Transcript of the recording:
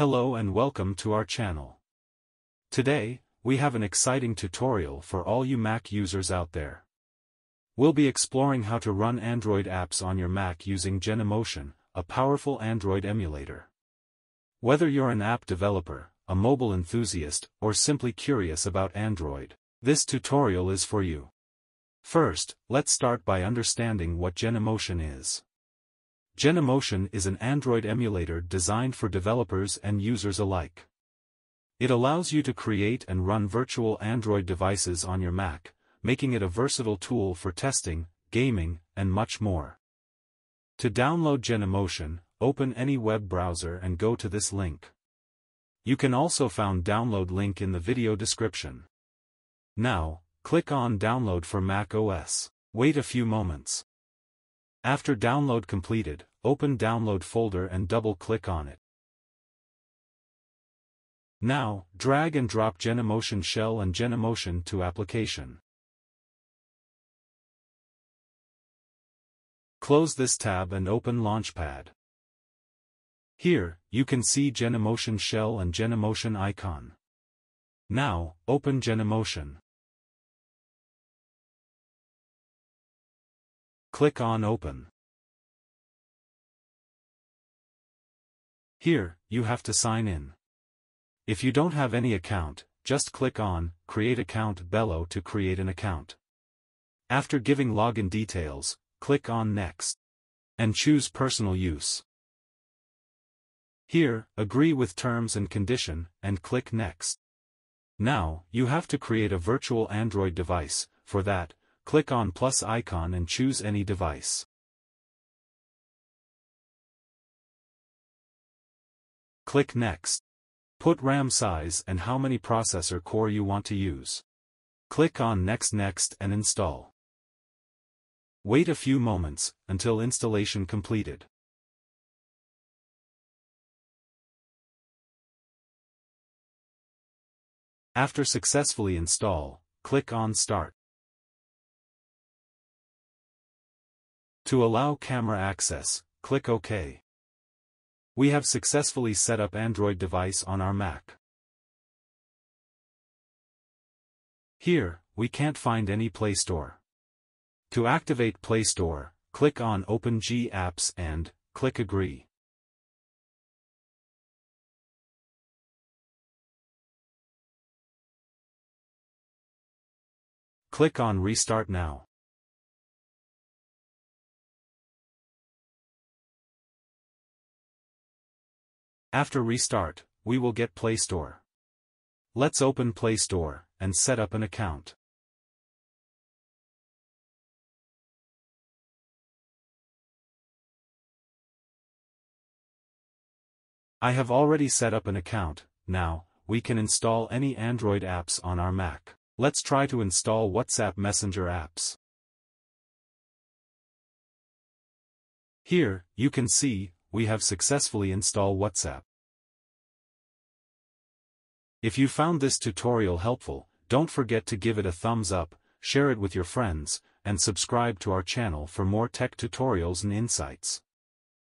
Hello and welcome to our channel. Today, we have an exciting tutorial for all you Mac users out there. We'll be exploring how to run Android apps on your Mac using Genymotion, a powerful Android emulator. Whether you're an app developer, a mobile enthusiast, or simply curious about Android, this tutorial is for you. First, let's start by understanding what Genymotion is. Genymotion is an Android emulator designed for developers and users alike. It allows you to create and run virtual Android devices on your Mac, making it a versatile tool for testing, gaming, and much more. To download Genymotion, open any web browser and go to this link. You can also found download link in the video description. Now, click on Download for Mac OS. Wait a few moments. After download completed, open Download folder and double-click on it. Now, drag and drop Genymotion Shell and Genymotion to application. Close this tab and open Launchpad. Here, you can see Genymotion Shell and Genymotion icon. Now, open Genymotion. Click on Open. Here, you have to sign in. If you don't have any account, just click on Create Account below to create an account. After giving login details, click on Next. And choose Personal Use. Here, agree with terms and condition, and click Next. Now, you have to create a virtual Android device, for that, click on plus icon and choose any device. Click Next. Put RAM size and how many processor core you want to use. Click on Next Next and install. Wait a few moments, until installation completed. After successfully install, click on Start. To allow camera access, click OK. We have successfully set up Android device on our Mac. Here, we can't find any Play Store. To activate Play Store, click on Open G Apps and, click Agree. Click on Restart Now. After restart, we will get Play Store. Let's open Play Store, and set up an account. I have already set up an account, now, we can install any Android apps on our Mac. Let's try to install WhatsApp Messenger apps. Here, you can see, we have successfully installed WhatsApp. If you found this tutorial helpful, don't forget to give it a thumbs up, share it with your friends, and subscribe to our channel for more tech tutorials and insights.